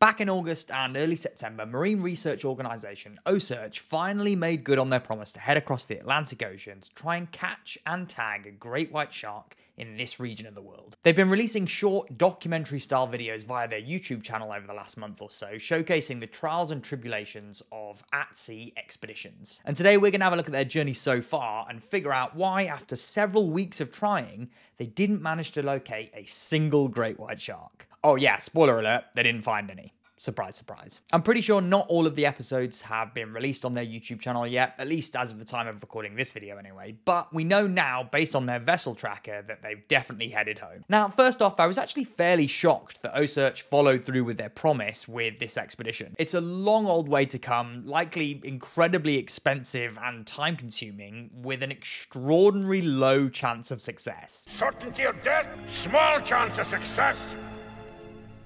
Back in August and early September, marine research organisation OCEARCH finally made good on their promise to head across the Atlantic Ocean to try and catch and tag a great white shark in this region of the world. They've been releasing short documentary style videos via their YouTube channel over the last month or so, showcasing the trials and tribulations of at sea expeditions. And today we're going to have a look at their journey so far and figure out why, after several weeks of trying, they didn't manage to locate a single great white shark. Oh, yeah, spoiler alert, they didn't find any. Surprise, surprise. I'm pretty sure not all of the episodes have been released on their YouTube channel yet, at least as of the time of recording this video anyway, but we know now, based on their vessel tracker, that they've definitely headed home. Now, first off, I was actually fairly shocked that OCEARCH followed through with their promise with this expedition. It's a long old way to come, likely incredibly expensive and time consuming, with an extraordinary low chance of success. Certainty of death, small chance of success.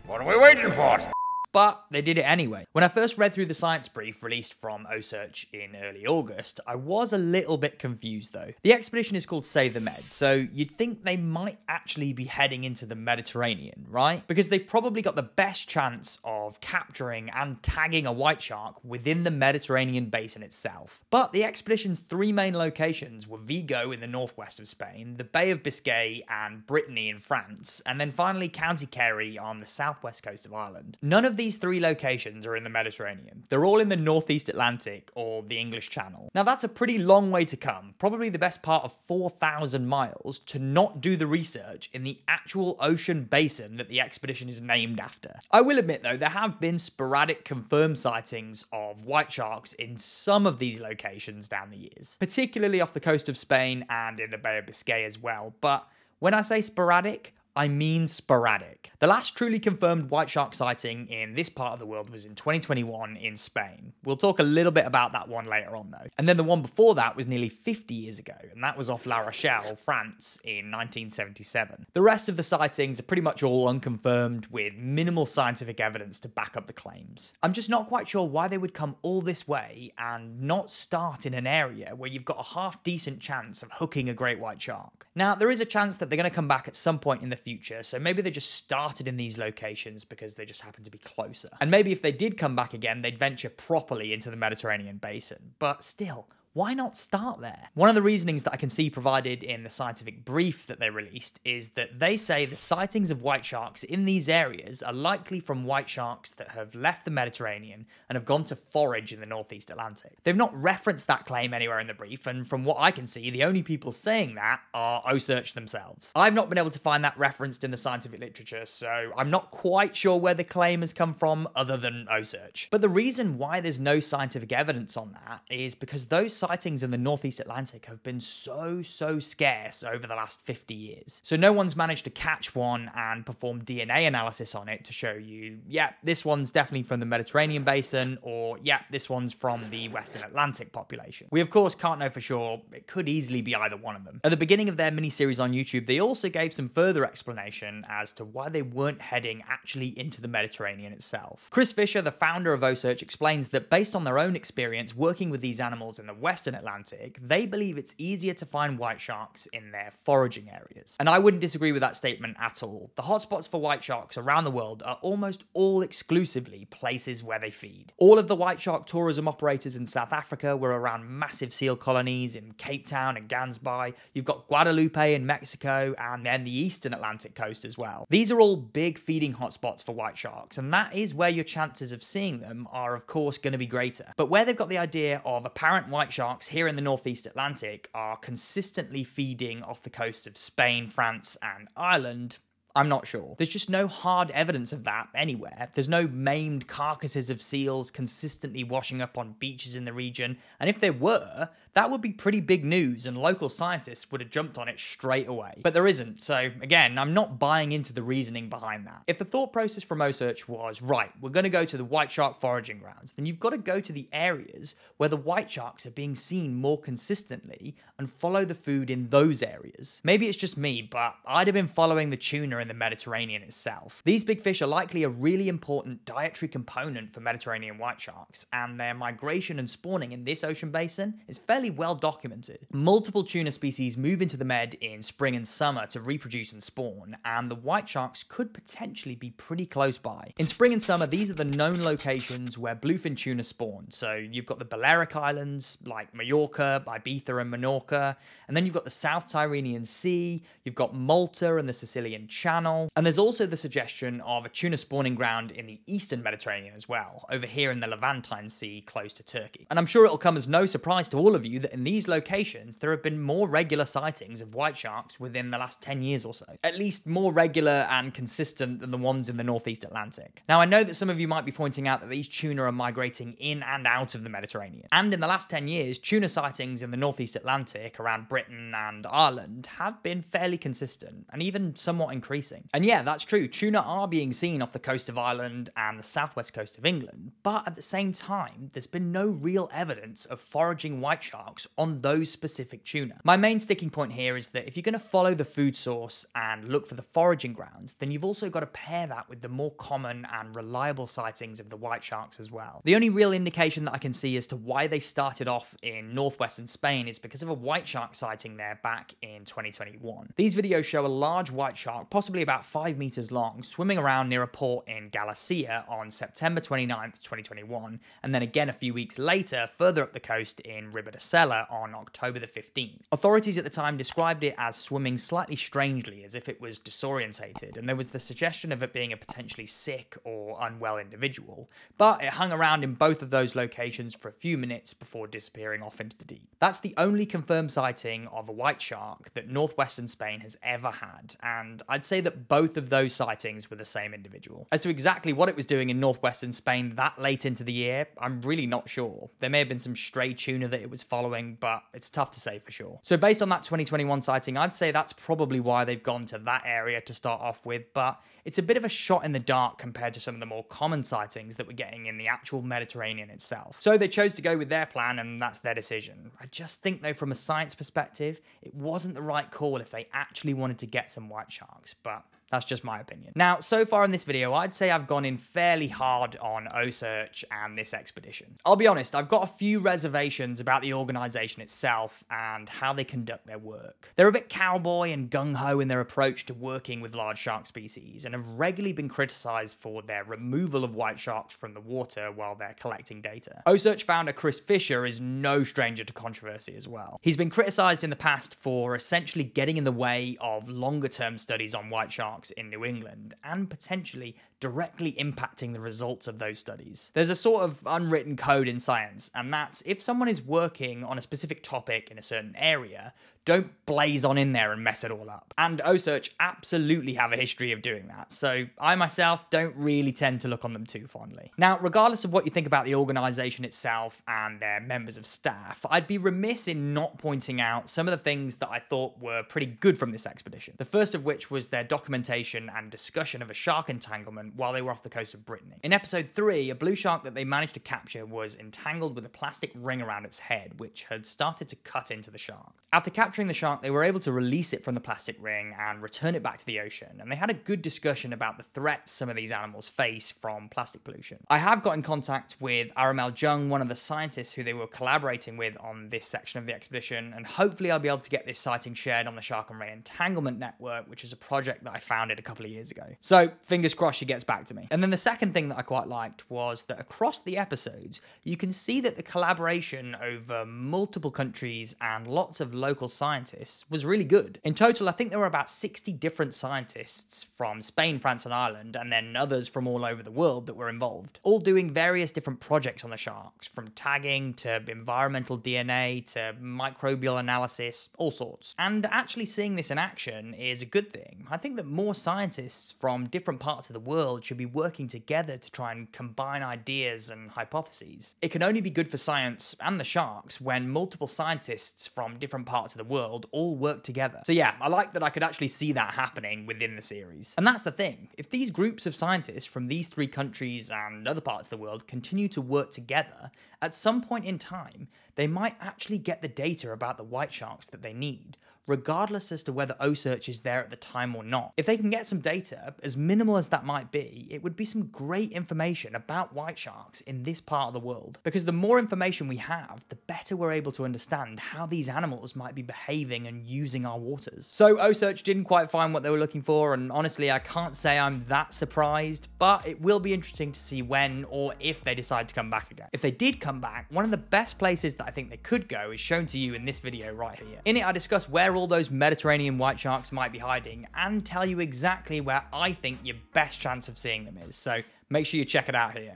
What are we waiting for? But they did it anyway. When I first read through the science brief released from OCEARCH in early August, I was a little bit confused though. The expedition is called Save the Med, so you'd think they might actually be heading into the Mediterranean, right? Because they probably got the best chance of capturing and tagging a white shark within the Mediterranean basin itself. But the expedition's three main locations were Vigo in the northwest of Spain, the Bay of Biscay and Brittany in France, and then finally County Kerry on the southwest coast of Ireland. None of these these three locations are in the Mediterranean. They're all in the Northeast Atlantic or the English Channel. Now, that's a pretty long way to come, probably the best part of 4,000 miles, to not do the research in the actual ocean basin that the expedition is named after. I will admit, though, there have been sporadic confirmed sightings of white sharks in some of these locations down the years, particularly off the coast of Spain and in the Bay of Biscay as well. But when I say sporadic, I mean sporadic. The last truly confirmed white shark sighting in this part of the world was in 2021 in Spain. We'll talk a little bit about that one later on though. And then the one before that was nearly 50 years ago, and that was off La Rochelle, France in 1977. The rest of the sightings are pretty much all unconfirmed with minimal scientific evidence to back up the claims. I'm just not quite sure why they would come all this way and not start in an area where you've got a half decent chance of hooking a great white shark. Now, there is a chance that they're going to come back at some point in the future. So maybe they just started in these locations because they just happened to be closer. And maybe if they did come back again, they'd venture properly into the Mediterranean basin. But still, why not start there? One of the reasonings that I can see provided in the scientific brief that they released is that they say the sightings of white sharks in these areas are likely from white sharks that have left the Mediterranean and have gone to forage in the Northeast Atlantic. They've not referenced that claim anywhere in the brief, and from what I can see, the only people saying that are OCEARCH themselves. I've not been able to find that referenced in the scientific literature, so I'm not quite sure where the claim has come from other than OCEARCH. But the reason why there's no scientific evidence on that is because those sightings in the Northeast Atlantic have been so, so scarce over the last 50 years. So no one's managed to catch one and perform DNA analysis on it to show you, yeah, this one's definitely from the Mediterranean basin, or yeah, this one's from the Western Atlantic population. We, of course, can't know for sure. It could easily be either one of them. At the beginning of their mini-series on YouTube, they also gave some further explanation as to why they weren't heading actually into the Mediterranean itself. Chris Fisher, the founder of OCEARCH, explains that based on their own experience working with these animals in the West Western Atlantic, they believe it's easier to find white sharks in their foraging areas. And I wouldn't disagree with that statement at all. The hotspots for white sharks around the world are almost all exclusively places where they feed. All of the white shark tourism operators in South Africa were around massive seal colonies in Cape Town and Gansbaai. You've got Guadalupe in Mexico and then the eastern Atlantic coast as well. These are all big feeding hotspots for white sharks, and that is where your chances of seeing them are, of course, going to be greater. But where they've got the idea of apparent white sharks sharks here in the Northeast Atlantic are consistently feeding off the coasts of Spain, France, and Ireland, I'm not sure. There's just no hard evidence of that anywhere. There's no maimed carcasses of seals consistently washing up on beaches in the region, and if there were, that would be pretty big news and local scientists would have jumped on it straight away. But there isn't, so again, I'm not buying into the reasoning behind that. If the thought process from OCEARCH was, right, we're going to go to the white shark foraging grounds, then you've got to go to the areas where the white sharks are being seen more consistently and follow the food in those areas. Maybe it's just me, but I'd have been following the tuna in the Mediterranean itself. These big fish are likely a really important dietary component for Mediterranean white sharks, and their migration and spawning in this ocean basin is fairly well documented. Multiple tuna species move into the Med in spring and summer to reproduce and spawn, and the white sharks could potentially be pretty close by. In spring and summer, these are the known locations where bluefin tuna spawn. So you've got the Balearic Islands, like Mallorca, Ibiza, and Menorca, and then you've got the South Tyrrhenian Sea, you've got Malta and the Sicilian Channel, and there's also the suggestion of a tuna spawning ground in the eastern Mediterranean as well, over here in the Levantine Sea close to Turkey. And I'm sure it'll come as no surprise to all of you that in these locations there have been more regular sightings of white sharks within the last 10 years or so. At least more regular and consistent than the ones in the northeast Atlantic. Now I know that some of you might be pointing out that these tuna are migrating in and out of the Mediterranean. And in the last 10 years, tuna sightings in the northeast Atlantic around Britain and Ireland have been fairly consistent and even somewhat increasing. And yeah, that's true. Tuna are being seen off the coast of Ireland and the southwest coast of England, but at the same time, there's been no real evidence of foraging white sharks on those specific tuna. My main sticking point here is that if you're going to follow the food source and look for the foraging grounds, then you've also got to pair that with the more common and reliable sightings of the white sharks as well. The only real indication that I can see as to why they started off in northwestern Spain is because of a white shark sighting there back in 2021. These videos show a large white shark, possibly about 5 meters long, swimming around near a port in Galicia on September 29th, 2021, and then again a few weeks later, further up the coast in On October the 15th. Authorities at the time described it as swimming slightly strangely, as if it was disorientated, and there was the suggestion of it being a potentially sick or unwell individual, but it hung around in both of those locations for a few minutes before disappearing off into the deep. That's the only confirmed sighting of a white shark that northwestern Spain has ever had, and I'd say that both of those sightings were the same individual. As to exactly what it was doing in northwestern Spain that late into the year, I'm really not sure. There may have been some stray tuna that it was following, but it's tough to say for sure. So based on that 2021 sighting, I'd say that's probably why they've gone to that area to start off with, but it's a bit of a shot in the dark compared to some of the more common sightings that we're getting in the actual Mediterranean itself. So they chose to go with their plan, and that's their decision. I just think, though, from a science perspective, it wasn't the right call if they actually wanted to get some white sharks, but that's just my opinion. Now, so far in this video, I'd say I've gone in fairly hard on OCEARCH and this expedition. I'll be honest, I've got a few reservations about the organization itself and how they conduct their work. They're a bit cowboy and gung-ho in their approach to working with large shark species and have regularly been criticized for their removal of white sharks from the water while they're collecting data. OCEARCH founder Chris Fisher is no stranger to controversy as well. He's been criticized in the past for essentially getting in the way of longer-term studies on white sharks in New England and potentially directly impacting the results of those studies. There's a sort of unwritten code in science, and that's if someone is working on a specific topic in a certain area, don't blaze on in there and mess it all up. And OCEARCH absolutely have a history of doing that, so I myself don't really tend to look on them too fondly. Now, regardless of what you think about the organisation itself and their members of staff, I'd be remiss in not pointing out some of the things that I thought were pretty good from this expedition. The first of which was their documentation and discussion of a shark entanglement while they were off the coast of Brittany. In episode 3, a blue shark that they managed to capture was entangled with a plastic ring around its head, which had started to cut into the shark. After capturing the shark, they were able to release it from the plastic ring and return it back to the ocean, and they had a good discussion about the threats some of these animals face from plastic pollution. I have got in contact with Armelle Jung, one of the scientists who they were collaborating with on this section of the expedition, and hopefully I'll be able to get this sighting shared on the Shark and Ray Entanglement Network, which is a project that I founded a couple of years ago. So fingers crossed she gets back to me. And then the second thing that I quite liked was that across the episodes, you can see that the collaboration over multiple countries and lots of local scientists was really good. In total, I think there were about 60 different scientists from Spain, France, and Ireland, and then others from all over the world that were involved, all doing various different projects on the sharks, from tagging to environmental DNA to microbial analysis, all sorts. And actually seeing this in action is a good thing. I think that more scientists from different parts of the world should be working together to try and combine ideas and hypotheses. It can only be good for science and the sharks when multiple scientists from different parts of the world all work together. So yeah, I like that I could actually see that happening within the series. And that's the thing. If these groups of scientists from these three countries and other parts of the world continue to work together, at some point in time, they might actually get the data about the white sharks that they need, regardless as to whether OCEARCH is there at the time or not. If they can get some data, as minimal as that might be, it would be some great information about white sharks in this part of the world. Because the more information we have, the better we're able to understand how these animals might be behaving and using our waters. So OCEARCH didn't quite find what they were looking for, and honestly, I can't say I'm that surprised, but it will be interesting to see when or if they decide to come back again. If they did come back, one of the best places that I think they could go is shown to you in this video right here. In it, I discuss where all those Mediterranean white sharks might be hiding and tell you exactly where I think your best chance of seeing them is. So make sure you check it out here.